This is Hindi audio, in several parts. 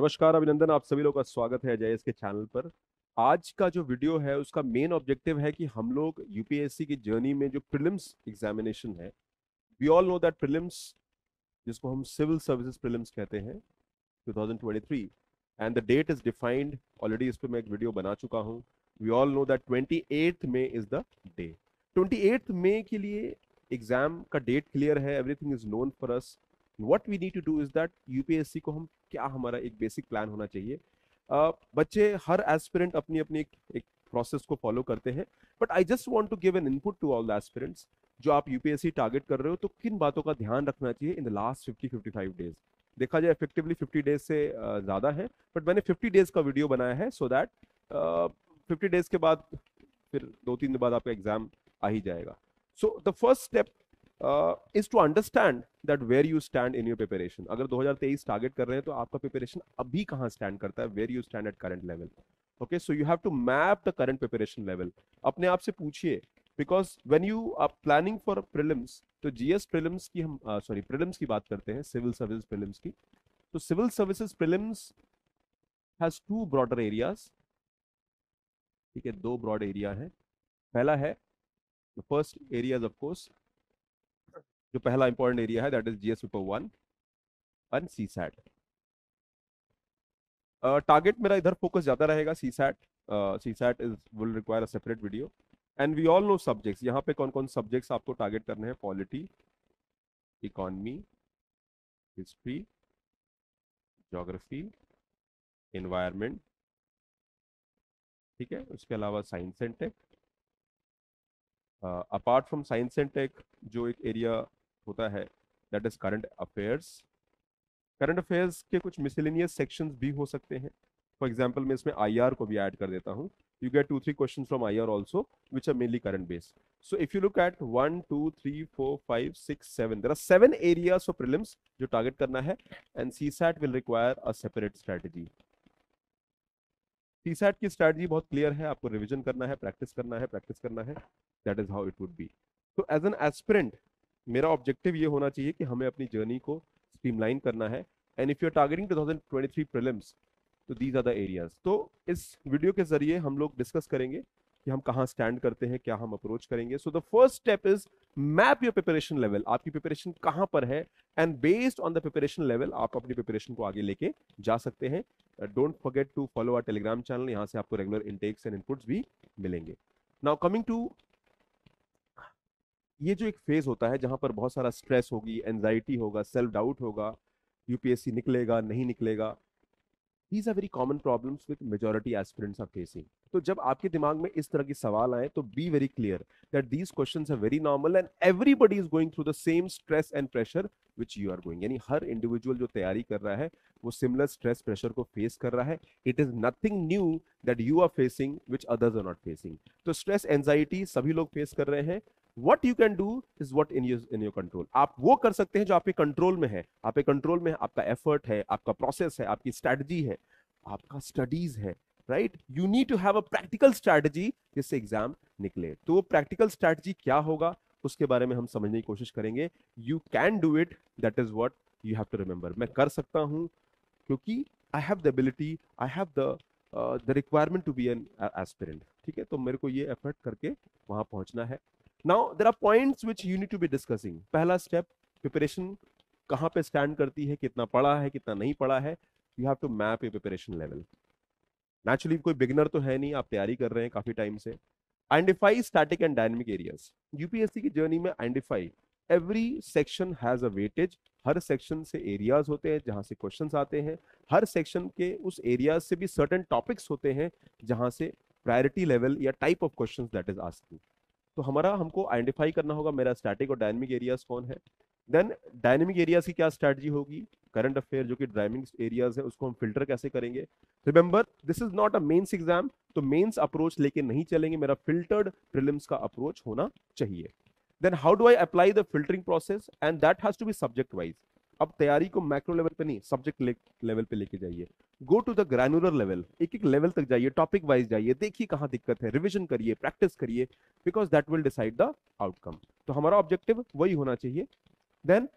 नमस्कार, अभिनंदन। आप सभी लोग का स्वागत है अजय के चैनल पर। आज का जो वीडियो है, उसका मेन ऑब्जेक्टिव है कि हम लोग यूपीएससी की जर्नी में जो प्रीलिम्स एग्जामिनेशन है we all know that prelims जिसको हम सिविल सर्विसेज़ प्रीलिम्स कहते हैं 2023 and the date is defined already इस पर मैं एक वीडियो बना चुका हूँ। We all know that twenty May is the day twenty May के लिए एग्ज़ाम का डेट क्लियर है everything is known for us what we need to do is that UPSC को हम क्या हमारा एक बेसिक प्लान होना चाहिए? uh, बच्चे हर एस्पिरेंट अपनी अपनी एक, एक प्रोसेस को फॉलो करते हैं but I just want to give an input to all the aspirants जो आप यूपीएससी टारगेट कर रहे हो तो किन बातों का ध्यान रखना चाहिए इन द लास्ट 50 55 डेज़ देखा जाए इफेक्टिवली 50 डेज़ से ज़्यादा है बट मैंने 50 डेज़ का वीडियो बनाया है सो दैट फिफ्टी डेज़ के बाद फिर दो तीन दिन बाद आपका एग्ज़ाम आ ही जाएगा। So the first step is to understand that where you stand in your preparation अगर 2023 टारगेट कर रहे हैं तो आपका प्रिपरेशन अभी कहाँ स्टैंड करता है? Where you stand at current level okay so you have to map the current preparation level अपने आप से पूछिए because when you are planning for prelims तो जीएस प्रिलिम्स की हम सॉरी uh, प्रिलिम्स की बात करते हैं सिविल सर्विस प्रिलिम्स की. तो civil services prelims has two broader areas ठीक है दो ब्रॉड एरिया है. पहला है फ़र्स्ट एरिया ऑफ़ कोर्स जो पहला इंपॉर्टेंट एरिया है that is GS paper one and CSAT target मेरा इधर फोकस ज़्यादा रहेगा CSAT CSAT is will require a separate video and we all know subjects यहाँ पे कौन कौन सब्जेक्ट्स आपको टारगेट करने हैं? Polity economy history geography environment ठीक है? उसके अलावा science and tech apart from science and tech जो एक एरिया होता है that is current affairs current affairs के कुछ मिसलिनियस सेक्शंस भी हो सकते हैं फॉर एग्जांपल मैं इसमें आईआर को भी ऐड कर देता हूँ you get two three questions from IR also which are mainly current based so if you look at one two three four five six seven there are seven areas for prelims जो target करना है and CSAT will require a separate strategy CSAT की strategy बहुत clear है आपको revision करना है practice करना है practice करना है that is how it would be so as an aspirant मेरा ऑब्जेक्टिव ये होना चाहिए कि हमें अपनी जर्नी को स्ट्रीमलाइन करना है। And if you are targeting 2023 prelims तो दीज आर द एरियाज़ तो इस वीडियो के ज़रिए हम लोग डिस्कस करेंगे कि हम कहाँ स्टैंड करते हैं, क्या हम अप्रोच करेंगे। So the first step is map your preparation level आपकी प्रिपरेशन कहाँ पर है? And based on the preparation level आप अपनी प्रिपरेशन को आगे लेके जा सकते हैं। Don't forget to follow our Telegram channel यहाँ से आपको रेगुलर इनटेक्स एंड इनपुट्स भी मिलेंगे। नाउ कमिंग टू ये जो एक फ़ेज़ होता है जहाँ पर बहुत सारा स्ट्रेस होगी एनजाइटी होगा सेल्फ डाउट होगा यूपीएससी निकलेगा, नहीं निकलेगा these are very common problems with majority aspirants are facing तो जब आपके दिमाग में इस तरह की सवाल आए तो be very clear that these question are very normal and everybody is going through the same stress and pressure which you are going यानी हर इंडिविजुअल जो तैयारी कर रहा है, वो सिमिलर स्ट्रेस प्रेशर को फेस कर रहा है। It is nothing new that you are facing which others are not facing तो स्ट्रेस एंजाइटी सभी लोग फेस कर रहे हैं। What you can do is what in in your control आप वो कर सकते हैं जो आपके कंट्रोल में है। आपके कंट्रोल में आपका एफर्ट है, आपका प्रोसेस है, आपकी स्ट्रेटजी है, आपका स्टडीज़ है right you need to have a practical strategy जिससे एग्ज़ाम निकले। तो वो प्रैक्टिकल स्ट्रैटेजी क्या होगा? उसके बारे में हम समझने की कोशिश करेंगे। You can do it that is what you have to remember मैं कर सकता हूँ क्योंकि I have the ability I have the the requirement to be an aspirant ठीक है? तो मेरे को ये एफर्ट करके वहाँ पहुँचना है। Now there are points which you need to be discussing पहला स्टेप प्रिपरेशन कहाँ पे स्टैंड करती है, कितना पढ़ा है, कितना नहीं पढ़ा है you have to map a preparation level naturally कोई बिगनर तो है नहीं, आप तैयारी कर रहे हैं काफ़ी टाइम से. Identify static and dynamic areas UPSC की जर्नी में identify every section has a weightage her section से एरियाज़ होते हैं जहाँ से क्वेश्चन आते हैं. हर सेक्शन के उस एरियाज़ से भी सर्टन टॉपिक्स होते हैं जहाँ से प्रायोरिटी लेवल या type of question that is asking तो हमारा हमको आइडेंटिफाई करना होगा मेरा स्टैटिक और डायनेमिक एरियाज़ कौन है। देन डायनेमिक एरियाज़ की क्या स्ट्रैटेजी होगी? करंट अफेयर जो कि ड्राइविंग एरियाज़ है, उसको हम फ़िल्टर कैसे करेंगे? Remember this is not a mains exam तो मेंस अप्रोच लेके नहीं चलेंगे। मेरा फिल्टर्ड प्रीलिम्स का अप्रोच होना चाहिए। Then how do I apply the filtering process and that has to be subject wise अब तैयारी को मैक्रो लेवल पे नहीं सब्जेक्ट लेवल पे लेके जाइए। Go to the granular level एक एक लेवल तक जाइए टॉपिक वाइज जाइए, देखिए कहाँ दिक्कत है रिविजन करिए प्रैक्टिस करिए because that will decide the outcome तो हमारा ऑब्जेक्टिव वही होना चाहिए। Then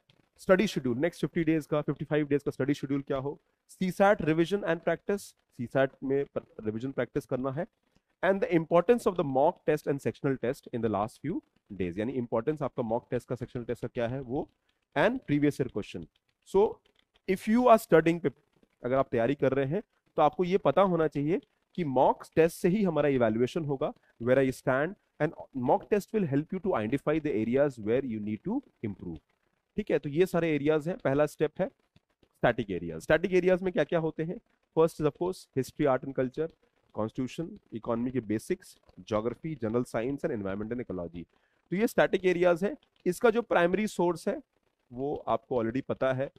study schedule next 50 days का 55 डेज़ का स्टडी शेड्यूल क्या हो? CSAT revision and practice CSAT में रिविजन प्रैक्टिस करना है। And the importance of the mock test and sectional test in the last few days यानी इंपॉर्टेंस आपका मॉक टेस्ट का सेक्शनल टेस्ट का क्या है, वो and year question so if you are studying अगर आप तैयारी कर रहे हैं तो आपको ये पता होना चाहिए कि मॉक टेस्ट से ही हमारा इवेल्युएशन होगा where I stand and mock test will help you to identify the areas where you need to improve ठीक है? तो ये सारे एरियाज़ हैं। पहला स्टेप है स्टैटिक एरियाज़ स्टैटिक एरियाज़ में क्या क्या होते हैं? First is of course history art and culture constitution economy के basics geography general science and environment and ecology तो ये स्टैटिक एरियाज़ है। इसका जो प्राइमरी सोर्स है वो आपको ऑलरेडी पता है।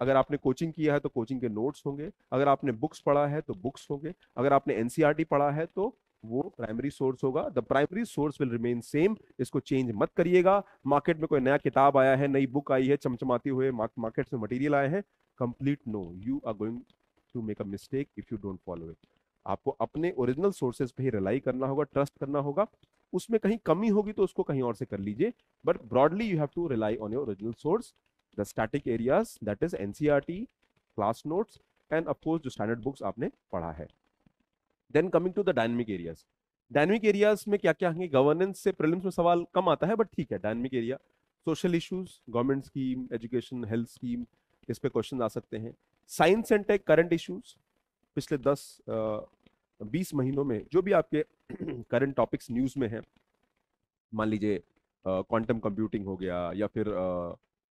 अगर आपने कोचिंग किया है तो कोचिंग के नोट्स होंगे। अगर आपने बुक्स पढ़ा है तो बुक्स होंगे। अगर आपने एनसीईआरटी पढ़ा है तो वो प्राइमरी सोर्स होगा। The primary source will remain same इसको चेंज मत करिएगा। मार्केट में कोई नया किताब आया है, नई बुक आई है, चमचमाती हुए मार्केट में मटेरियल आए हैं complete no you are going to make a mistake if you don't follow it आपको अपने ओरिजिनल सोर्सेज पे ही रिलाई करना होगा ट्रस्ट करना होगा। उसमें कहीं कमी होगी तो उसको कहीं और से कर लीजिए। But broadly you have to rely on your original source the static areas that is NCERT class notes and of course जो स्टैंडर्ड बुक्स आपने पढ़ा है। Then coming to the dynamic areas dynamic areas में क्या क्या है? गवर्नेंस से प्रीलिम्स में सवाल कम आता है बट ठीक है dynamic area social issues government scheme education health scheme इस पे क्वेश्चन आ सकते हैं। Science and tech current issues पिछले दस बीस महीनों में जो भी आपके करंट टॉपिक्स न्यूज़ में है, मान लीजिए क्वांटम कंप्यूटिंग हो गया या फिर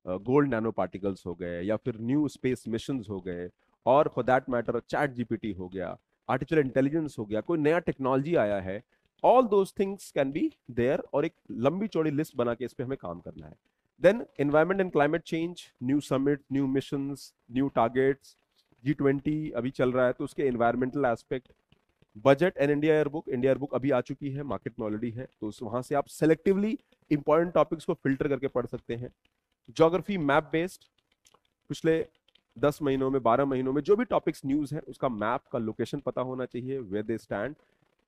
गोल्ड नैनो पार्टिकल्स हो गए या फिर न्यू स्पेस मिशन हो गए और for that matter chat GPT हो गया आर्टिफिशियल इंटेलिजेंस हो गया, कोई नया टेक्नोलॉजी आया है all those things can be there और एक लंबी चौड़ी लिस्ट बना के इस पर हमें काम करना है। Then environment and climate change new summit new mission new targets G twenty अभी चल रहा है तो उसके environmental aspect budget and India year book India year book अभी आ चुकी है मार्केट में ऑलरेडी है तो वहाँ से आप सेलेक्टिवली इंपॉर्टेंट टॉपिक्स को फ़िल्टर करके पढ़ सकते हैं। जोग्राफी मैप बेस्ड पिछले दस महीनों में बारह महीनों में जो भी टॉपिक्स न्यूज़ है उसका मैप का लोकेशन पता होना चाहिए वे दे स्टैंड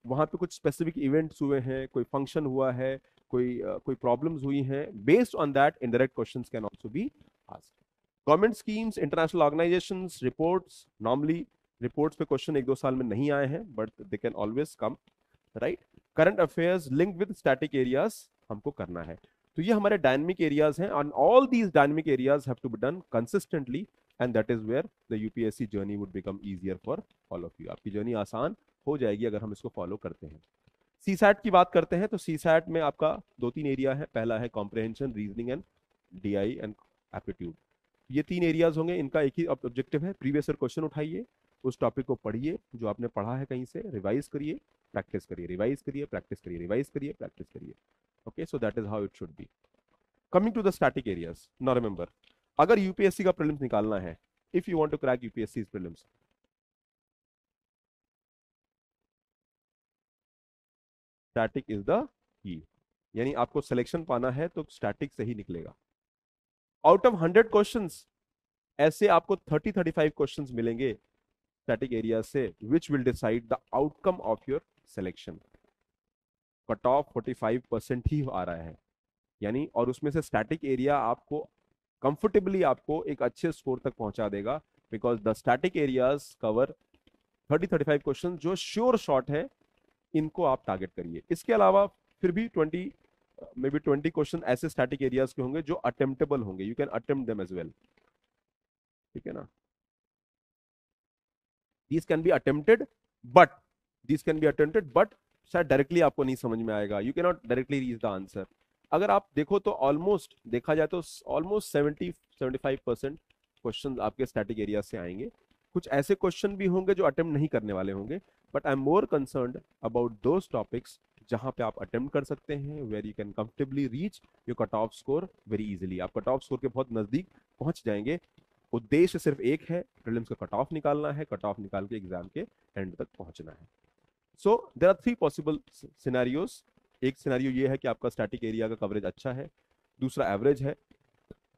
वहाँ पे कुछ स्पेसिफिक इवेंट्स हुए हैं कोई फ़ंक्शन हुआ है कोई uh, कोई प्रॉब्लम्स हुई हैं based on that indirect questions can also be asked government schemes international organisations reports normally reports पे क्वेश्चन एक दो साल में नहीं आए हैं but they can always come right current affairs link with static areas हमको करना है। तो ये हमारे डायनेमिक एरियाज़ हैं and all these dynamic areas have to be done consistently and that is where the UPSC journey would become easier for all of you आपकी जर्नी आसान हो जाएगी अगर हम इसको फॉलो करते हैं। सी सैट की बात करते हैं तो सी सैट में आपका दो तीन एरिया है। पहला है comprehension reasoning and D I and aptitude ये तीन एरियाज़ होंगे, इनका एक ही ऑब्जेक्टिव है। प्रीवियस ईयर क्वेश्चन उठाइए। उस टॉपिक को पढ़िए, जो आपने पढ़ा है कहीं से रिवाइज करिए प्रैक्टिस करिए रिवाइज करिए प्रैक्टिस करिए रिवाइज करिए प्रैक्टिस करिए। Okay so that is how it should be coming to the static areas no remember अगर यूपीएससी का प्रीलिम्स निकालना है if you want to crack UPSC prelims static is the key यानी आपको सिलेक्शन पाना है तो स्टैटिक से ही निकलेगा। आउट ऑफ़ हंड्रेड क्वेश्चन ऐसे आपको थर्टी थर्टी फाइव क्वेश्चन मिलेंगे स्टैटिक एरिया से which will decide the outcome of your selection cut off forty five percent ही आ रहा है। यानी, और उसमें से स्टैटिक एरिया आपको कंफर्टेबली आपको एक अच्छे स्कोर तक पहुँचा देगा because the static areas cover 30 35 question जो श्योर शॉट है, इनको आप टारगेट करिए। इसके अलावा फिर भी 20 मे बी 20 क्वेश्चन ऐसे स्टैटिक एरियाज़ के होंगे जो अटेम्प्टेबल होंगे। You can attempt them as well ठीक है ना? These can be attempted but these can be attempted but शायद डायरेक्टली आपको नहीं समझ में आएगा। You can not directly reach the answer अगर आप देखो तो ऑलमोस्ट देखा जाए तो almost seventy seventy five percent question आपके स्टैटिक एरिया से आएँगे। कुछ ऐसे क्वेश्चन भी होंगे जो अटेम्प्ट नहीं करने वाले होंगे but I am more concern about those topics जहाँ पे आप अटेम्प्ट कर सकते हैं where you can comfortably reach your cut off score very easily आप कट ऑफ़ स्कोर के बहुत नज़दीक पहुँच जाएँगे। उद्देश्य सिर्फ़ एक है प्रीलिम्स का कट ऑफ़ निकालना है कट ऑफ़ निकाल के एग्ज़ाम के एंड तक पहुँचना है। So there are three possible scenarios एक सिनेरियो ये है कि आपका स्टैटिक एरिया का कवरेज अच्छा है, दूसरा एवरेज है।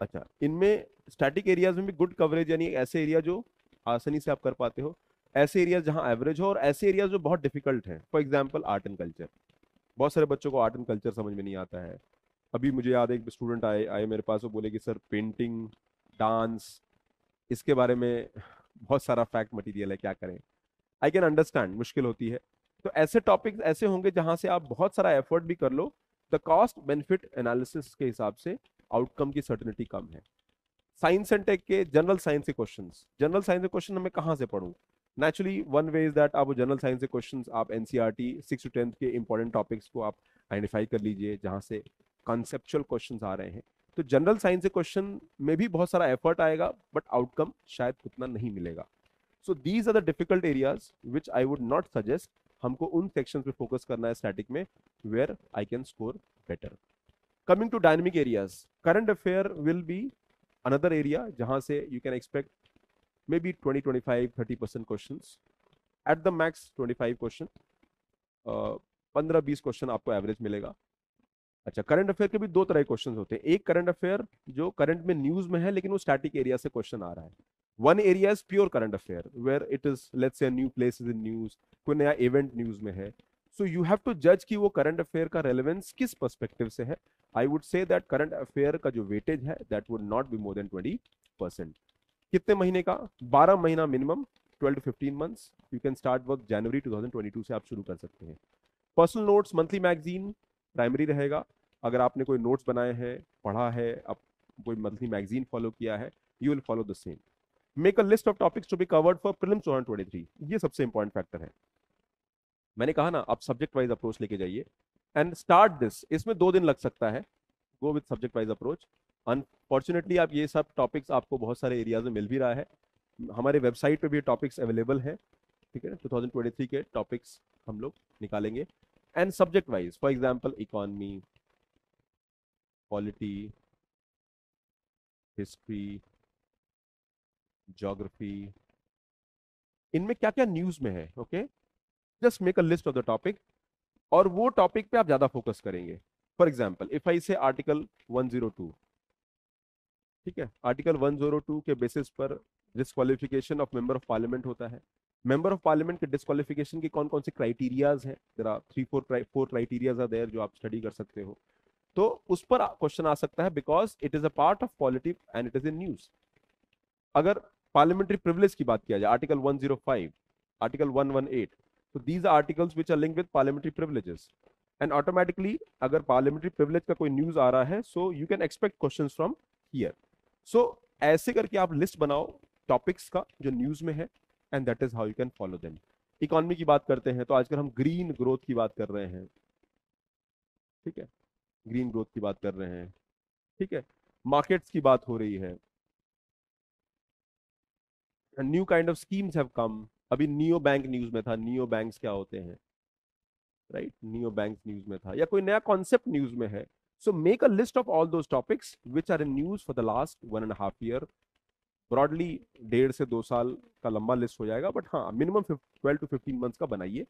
अच्छा इनमें स्टैटिक एरियाज़ में भी गुड कवरेज यानी ऐसे एरिया जो आसानी से आप कर पाते हो, ऐसे एरियाज़ जहाँ एवरेज हो और ऐसे एरियाज़ जो बहुत डिफ़िकल्ट हैं। For example art and culture बहुत सारे बच्चों को आर्ट एंड कल्चर समझ में नहीं आता है। अभी मुझे याद है, एक स्टूडेंट आए आए मेरे पास, वो बोले कि सर पेंटिंग डांस इसके बारे में बहुत सारा फैक्ट मटेरियल है, क्या करें? आई कैन अंडरस्टैंड मुश्किल होती है। तो ऐसे टॉपिक्स ऐसे होंगे जहाँ से आप बहुत सारा एफर्ट भी कर लो द कॉस्ट बेनिफिट एनालिसिस के हिसाब से आउटकम की सर्टनिटी कम है। साइंस एंड टेक के जनरल साइंस के क्वेश्चन जनरल साइंस के क्वेश्चन मैं कहाँ से पढ़ूँ? Naturally one way is that आप जनरल साइंस के क्वेश्चन आप एनसीईआरटी सिक्स टू टेंथ के इंपॉर्टेंट टॉपिक्स को आप आइडेंटिफाई कर लीजिए, जहाँ से कॉन्सेप्चुअल क्वेश्चन आ रहे हैं। तो जनरल साइंस के क्वेश्चन में भी बहुत सारा एफर्ट आएगा बट आउटकम शायद उतना नहीं मिलेगा। So these are the difficult areas which I would not suggest हमको उन सेक्शन पे फोकस करना है स्टैटिक में where I can score better coming to dynamic areas current affair will be another area जहाँ से you can expect maybe twenty twenty five thirty percent question at the max twenty five question पंद्रह, बीस क्वेश्चन आपको एवरेज मिलेगा। अच्छा करंट अफेयर के भी दो तरह के क्वेश्चन होते हैं। एक करंट अफेयर जो करंट में न्यूज़ में है, लेकिन वो स्टैटिक एरिया से क्वेश्चन आ रहा है। One area is pure current affair where it is let's say new place in news कोई नया इवेंट न्यूज़ में है। सो यू हैव टू जज कि वो करंट अफेयर का रेलेवेंस किस परस्पेक्टिव से है। I would say that current affair का जो वेटेज है that would not be more than twenty percent कितने महीने का? बारह महीना minimum twelve to fifteen months you can start work January to से आप शुरू कर सकते हैं। Personal notes monthly magazine primary रहेगा। अगर आपने कोई नोट्स बनाए हैं, पढ़ा है अब कोई मंथली मैगजीन फॉलो किया है, you will follow the same. Make a list of topics to be covered for prelims 2023 ये सबसे इंपॉर्टेंट फैक्टर है। मैंने कहा ना, आप सब्जेक्ट वाइज अप्रोच लेके जाइए। And start this. इसमें दो दिन लग सकता है। Go with subject wise approach. Unfortunately आप ये सब टॉपिक्स आपको बहुत सारे एरियाज़ में मिल भी रहा है। हमारे वेबसाइट पे भी टॉपिक्स अवेलेबल है। ठीक है 2023 के टॉपिक्स हम लोग निकालेंगे। And subject wise for example economy polity history geography इनमें क्या क्या न्यूज़ में है okay just make a list of the topic और वो टॉपिक पे आप ज़्यादा फोकस करेंगे. फॉर एग्ज़ाम्पल इफ़ आई से आर्टिकल 102 ठीक है? आर्टिकल 102 के बेसिस पर disqualification of member of parliament होता है. मेंबर ऑफ़ पार्लियामेंट के डिस्कालिफिकेशन के कौन कौन से क्राइटेरियाज हैं? Are three four four criterias are there जो आप स्टडी कर सकते हो। तो उस पर क्वेश्चन आ सकता है because it is a part of politic and it is in news अगर पार्लियामेंट्री प्रिविलेज की बात किया जाए आर्टिकल 105 आर्टिकल 118 तो these articles which are link with parliamentary privileges and automatically अगर पार्लियामेंट्री प्रिविलेज का कोई न्यूज़ आ रहा है so you can expect question from here so ऐसे करके आप लिस्ट बनाओ टॉपिक्स का जो न्यूज़ में है। And that is how you can follow them economy की बात करते हैं तो आजकल हम ग्रीन ग्रोथ की बात कर रहे हैं। ठीक है? ग्रीन ग्रोथ की बात कर रहे हैं। ठीक है? मार्केट्स की बात हो रही है। New kind of schemes have come अभी नियो बैंक न्यूज़ में था। नियो बैंक्स क्या होते हैं? राइट नियो बैंक न्यूज़ में था। या कोई नया कॉन्सेप्ट न्यूज़ में है। So make a list of all those topics which are in news for the last one and half year broadly डेढ़ से दो साल का लंबा लिस्ट हो जाएगा बट हाँ minimum twelve to fifteen months का बनाइए।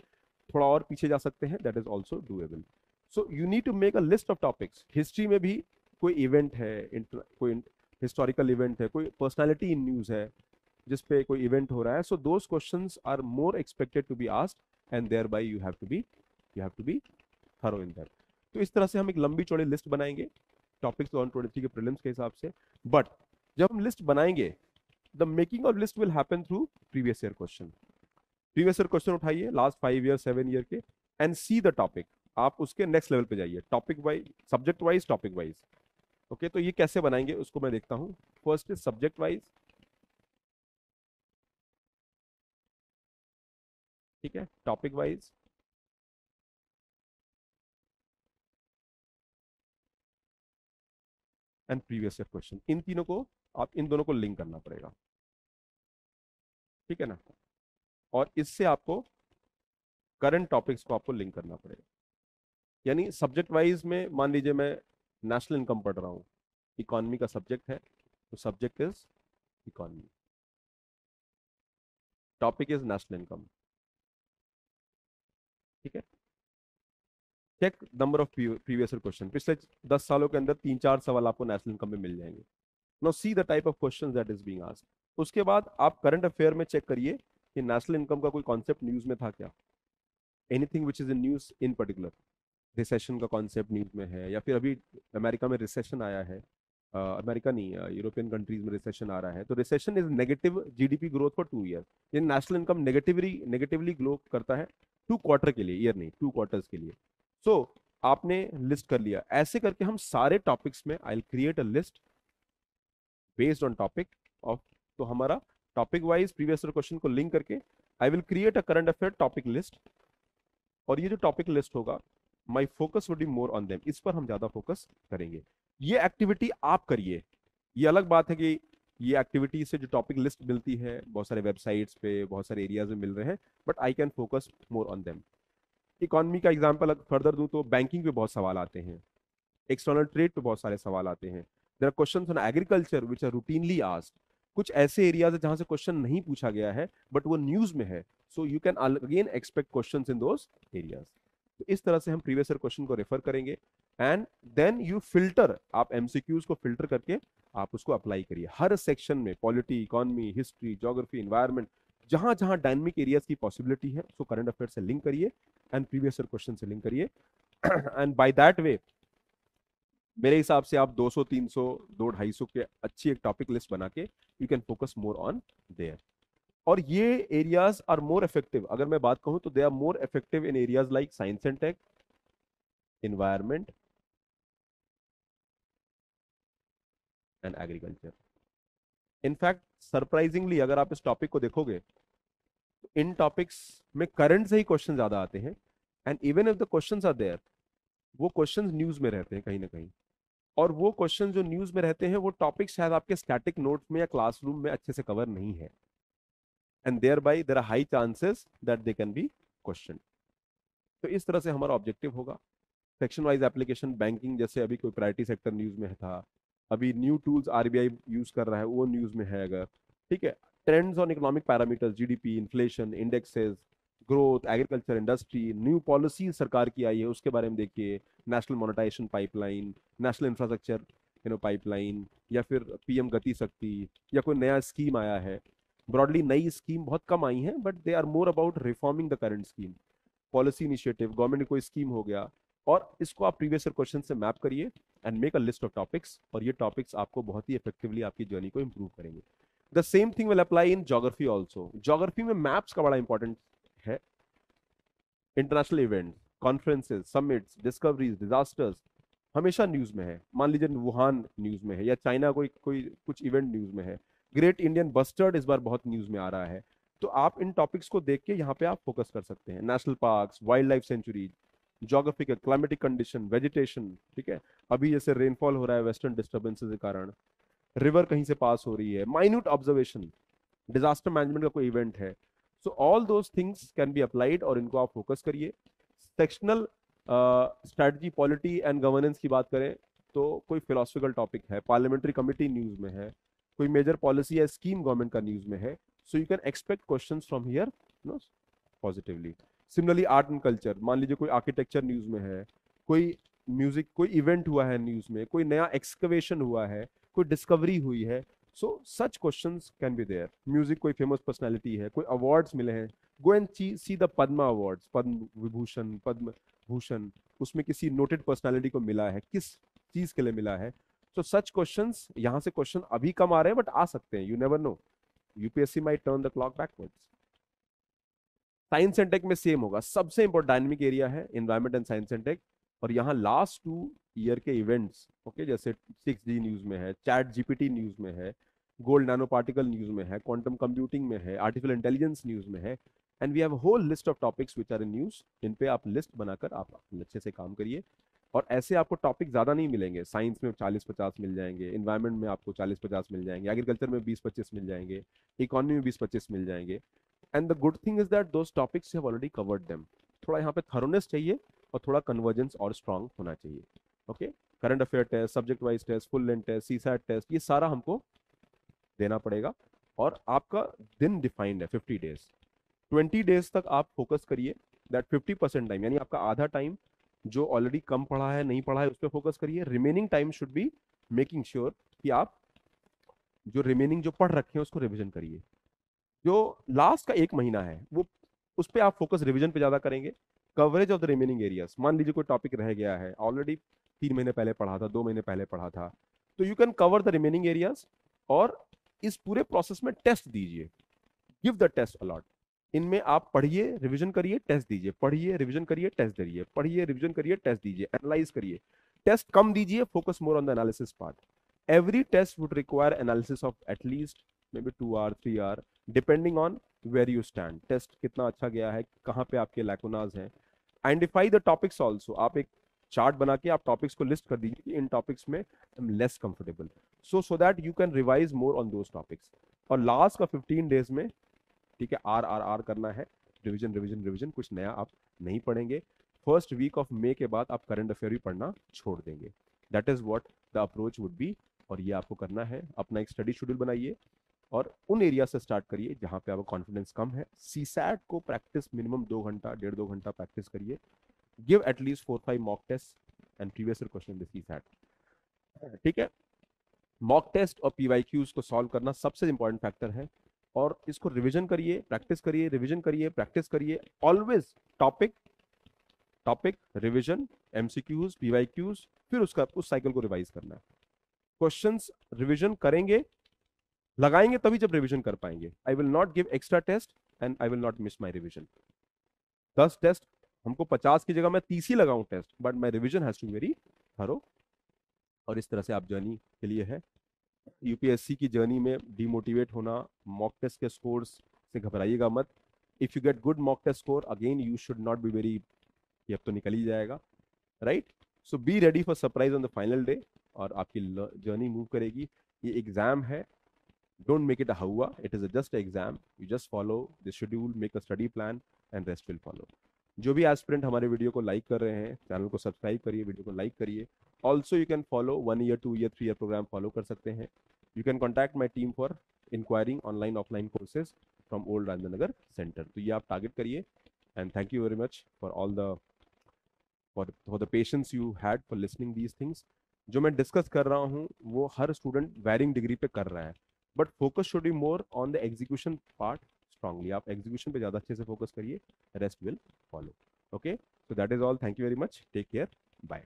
थोड़ा और पीछे जा सकते हैं that is also doable so you need to make a list of topics history में भी कोई इवेंट है कोई हिस्टोरिकल इवेंट है, कोई पर्सनैलिटी इन न्यूज़ है, जिस पे कोई इवेंट हो रहा है so those question are more expected to be asked and thereby you have to be you have to be thorough in that तो इस तरह से हम एक लंबी चौड़ी लिस्ट बनाएँगे टॉपिक्स वन ट्वेंटी के प्रिलिम्स के हिसाब से बट जब हम लिस्ट बनाएँगे the making of list will happen through previous year question previous year question उठाइए last five year seven year के एंड सी द टॉपिक आप उसके नेक्स्ट लेवल पे जाइए topic wise subject wise topic wise okay तो ये कैसे बनाएँगे, उसको मैं देखता हूँ. फ़र्स्ट इज़ सब्जेक्ट वाइज ठीक है topic wise and previous year question इन तीनों को आप इन दोनों को लिंक करना पड़ेगा। ठीक है ना? और इससे आपको करंट टॉपिक्स को आपको लिंक करना पड़ेगा। यानी सब्जेक्ट वाइज में, मान लीजिए मैं नेशनल इनकम पढ़ रहा हूँ। इकोनॉमी का सब्जेक्ट है तो subject is economy topic is national income ठीक है? Check number of previous question पिछले दस सालों के अंदर तीन चार सवाल आपको नेशनल इनकम में मिल जाएँगे। No see the type of question that is being asked उसके बाद आप करंट अफेयर में चेक करिए कि नेशनल इनकम का कोई कॉन्सेप्ट न्यूज़ में था क्या? Anything which is in news in particular recession का कॉन्सेप्ट न्यूज़ में है या फिर अभी अमेरिका में रिसेशन आया है। अमेरिका नहीं यूरोपियन कंट्रीज़ में रिसेशन आ रहा है। तो recession is negative GDP growth for two year ये national income negatively negatively grow करता है टू क्वार्टर के लिए ईयर नहीं टू क्वार्टर्स के लिए। सो so, आपने लिस्ट कर लिया। ऐसे करके हम सारे टॉपिक्स में I create a list based on topic of तो हमारा टॉपिक वाइज प्रीवियस क्वेश्चन को लिंक करके I will create a current affair topic list और ये जो टॉपिक लिस्ट होगा my focus would be more on them इस पर हम ज़्यादा फोकस करेंगे। ये एक्टिविटी आप करिए। ये अलग बात है कि ये एक्टिविटी से जो टॉपिक लिस्ट मिलती है, बहुत सारे वेबसाइट्स पे, बहुत सारे एरियाज़ में मिल रहे हैं but I can focus more on them economy का एग्ज़ाम्पल फर्दर दूँ तो बैंकिंग पे बहुत सवाल आते हैं। एक्सटर्नल ट्रेड पे बहुत सारे सवाल आते हैं। There are question on agriculture which are routinely asked कुछ ऐसे एरियाज़ है जहाँ से क्वेश्चन नहीं पूछा गया है बट वो न्यूज़ में है. So you can again expect question in those areas तो इस तरह से हम प्रीवियस क्वेश्चन को रेफर करेंगे एंड देन यू फ़िल्टर आप एमसीक्यूज को फ़िल्टर करके आप उसको अप्लाई करिए. हर सेक्शन में polity economy history geography environment जहाँ जहाँ डायनमिक एरियाज़ की पॉसिबिलिटी है, उसको करंट अफेयर से लिंक करिए एंड प्रीवियस क्वेश्चन से लिंक करिए. एंड बाय दैट वे मेरे हिसाब से आप 200 300 दो ढाई सौ के अच्छी एक टॉपिक लिस्ट बना के you can focus more on there और ये एरियाज़ आर मोर इफ़ेक्टिव अगर मैं बात कहूँ तो they are more effective in areas like science and tech environment and agriculture in fact surprisingly अगर आप इस टॉपिक को देखोगे, इन टॉपिक्स में करंट से ही क्वेश्चन ज़्यादा आते हैं and even if the question are there वो क्वेश्चन न्यूज़ में रहते हैं कहीं ना कहीं। और वो क्वेश्चन जो न्यूज़ में रहते हैं, वो टॉपिक शायद आपके स्टैटिक नोट्स में या क्लासरूम में अच्छे से कवर नहीं है। And there by there are high chances that they can be question तो इस तरह से हमारा ऑब्जेक्टिव होगा। सेक्शन वाइज एप्लीकेशन बैंकिंग जैसे अभी कोई प्रायोरिटी सेक्टर न्यूज़ में था, अभी न्यू टूल्स आरबीआई यूज़ कर रहा है, वो न्यूज़ में है अगर। ठीक है trends on economic parameters GDP inflation indexes growth agriculture industry new policy सरकार की आई है, उसके बारे में देखिए national monetization pipeline national infrastructure you know pipeline या फिर पीएम गति शक्ति, या कोई नया स्कीम आया है। ब्रॉडली नई स्कीम बहुत कम आई है but they are more about reforming the current scheme policy initiative government कोई स्कीम हो गया, और इसको आप प्रीवियस क्वेश्चन से मैप करिए and make a list of topics और ये टॉपिक्स आपको बहुत ही इफेक्टिवली आपकी जर्नी को इम्प्रूव करेंगे। The same thing will apply in geography also geography में मैप्स का बड़ा इंपॉर्टेंट है। International event conferences summits discoveries disasters हमेशा न्यूज़ में है। मान लीजिए वुहान न्यूज़ में है या चाइना कोई कोई कुछ इवेंट न्यूज़ में है। ग्रेट इंडियन बस्टर्ड इस बार बहुत न्यूज़ में आ रहा है। तो आप इन टॉपिक्स को देख के यहाँ पे आप फोकस कर सकते हैं। National park wildlife sanctuaries geographical climatic condition vegetation ठीक है? अभी जैसे रेनफॉल हो रहा है वेस्टर्न डिस्टर्बेंसेज के कारण रिवर कहीं से पास हो रही है। माइन्यूट ऑब्जर्वेशन डिजास्टर मैनेजमेंट का कोई इवेंट है। So all those things can be applied और इनको आप फोकस करिए। Sectional strategy polity and governance की बात करें तो कोई फिलोसफिकल टॉपिक है पार्लियामेंट्री कमिटी न्यूज़ में है, कोई मेजर पॉलिसी या स्कीम गवर्नमेंट का न्यूज़ में है so you can expect question from here no positively similarly art and culture मान लीजिए कोई आर्किटेक्चर न्यूज़ में है, कोई म्यूज़िक कोई इवेंट हुआ है न्यूज़ में, कोई नया एक्सकवेशन हुआ है, कोई डिस्कवरी हुई है so such question can be there music कोई फ़ेमस पर्सनैलिटी है, कोई अवार्ड्स मिले हैं go and see the Padma awards Padma Vibhushan Padma Bhushan उसमें किसी नोटेड पर्सनैलिटी को मिला है, किस चीज़ के लिए मिला है? सो सच क्वेश्चन यहाँ से क्वेश्चन अभी कम आ रहे हैं बट आ सकते हैं you never know UPSC my turn the clock backwards science and tech में सेम होगा. सबसे इंपॉर्टेंट डायनेमिक एरिया है environment and science and tech और यहाँ लास्ट टू ईयर के इवेंट्स, ओके, जैसे सिक्स जी न्यूज़ में है, चैट जीपीटी न्यूज़ में है, गोल्ड नैनो पार्टिकल न्यूज़ में है, क्वांटम कंप्यूटिंग में है, आर्टिफिशियल इंटेलिजेंस न्यूज़ में है and we have whole list of topics which are in news in पे आप लिस्ट बनाकर आप अच्छे से काम करिए। और ऐसे आपको टॉपिक ज़्यादा नहीं मिलेंगे। साइंस में 40-50 मिल जाएँगे इन्वायरमेंट में आपको 40-50 मिल जाएँगे एग्रीकल्चर में 20-25 मिल जाएँगे इकोनॉमी में 20-25 मिल जाएँगे। And the good thing is that those topics have already covered them थोड़ा यहाँ पे थरोनेस चाहिए और थोड़ा कन्वर्जेंस और स्ट्रांग होना चाहिए। Okay current affair test subject wise test full length test C test ये सारा हमको देना पड़ेगा। और आपका दिन डिफाइंड है फिफ्टी डेज़ ट्वेंटी डेज़ तक आप फोकस करिए दैट फिफ्टी परसेंट टाइम यानी आपका आधा टाइम जो ऑलरेडी कम पढ़ा है, नहीं पढ़ा है, उस पर फोकस करिए। Remaining time should be making sure कि आप जो रिमेनिंग जो पढ़ रखे हैं, उसको रिविजन करिए। जो लास्ट का एक महीना है, वो उस पर आप फोकस रिविजन पे ज़्यादा करेंगे। Coverage of the remaining areas मान लीजिए कोई टॉपिक रह गया है ऑलरेडी तीन महीने पहले पढ़ा था, दो महीने पहले पढ़ा था। तो you can cover the remaining areas और इस पूरे प्रोसेस में टेस्ट दीजिए। गिव द टेस्ट अलॉट इनमें आप पढ़िए रिवीजन करिए टेस्ट दीजिए। पढ़िए रिवीजन करिए टेस्ट दीजिए। पढ़िए रिवीजन करिए टेस्ट दीजिए। एनालाइज करिए। टेस्ट कम दीजिए focus more on the analysis part every test would require analysis of at least maybe two hour, three hour, depending on where you stand. Test कितना अच्छा गया है, कहाँ पे आपके lacunas हैं। Identify the topics also. आप एक चार्ट बना के आप टॉपिक्स को लिस्ट कर दीजिए कि इन टॉपिक्स में I am less comfortable so so that you can revise more on those topics और लास्ट का 15 डेज़ में, ठीक है आर आर आर करना है। रिवीजन रिवीजन रिवीजन कुछ नया आप नहीं पढ़ेंगे। फ़र्स्ट वीक ऑफ़ मे के बाद आप करंट अफेयर भी पढ़ना छोड़ देंगे। That is what the approach would be और ये आपको करना है। अपना एक स्टडी शेड्यूल बनाइए। और उन एरिया से स्टार्ट करिए जहाँ पे आपका कॉन्फिडेंस कम है। सीसैट को प्रैक्टिस मिनिमम दो घंटा, डेढ़ दो घंटा प्रैक्टिस करिए। Give at least four five mock test and previous question the C SAT ठीक है? मॉक टेस्ट और पीवाईक्यूज को सॉल्व करना सबसे इंपॉर्टेंट फैक्टर है और इसको रिवीजन करिए प्रैक्टिस करिए रिवीजन करिए प्रैक्टिस करिए। Always topic topic revision MCQs PYQs फिर उसका, उस साइकिल को रिवाइज करना। है क्वेश्चंस रिवीजन करेंगे, लगाएँगे तभी जब रिवीजन कर पाएँगे। I will not give extra test and I will not miss my revision दस टेस्ट हमको पचास की जगह मैं तीस ही लगाऊँ test but my revision has to very thorough और इस तरह से आप जर्नी के लिए है। यूपीएससी की जर्नी में डीमोटिवेट होना मॉक टेस्ट के स्कोर्स से घबराइएगा मत। If you get good mock test score again you should not be very ये अब तो निकल ही जाएगा right so be ready for surprise on the final day और आपकी जर्नी मूव करेगी। ये एग्ज़ाम है। डोंट मेक इट अ हुआ it is a just exam you just follow the schedule make a study plan and rest will follow जो भी एस्पिरेंट हमारे वीडियो को लाइक कर रहे हैं चैनल को सब्सक्राइब करिए वीडियो को लाइक करिए। Also you can follow one year two year three year program follow कर सकते हैं। You can contact my team for inquiring online offline courses from old Rajendra center तो ये आप टारगेट करिए। And thank you very much for all the for for the patience you had for listening these things जो मैं डिस्कस कर रहा हूँ, वो हर स्टूडेंट वेरिंग डिग्री पे कर रहा है। But focus should be more on the execution part strongly आप एग्जीक्यूशन पे ज़्यादा अच्छे से फोकस करिए rest will follow okay so that is all thank you very much take care bye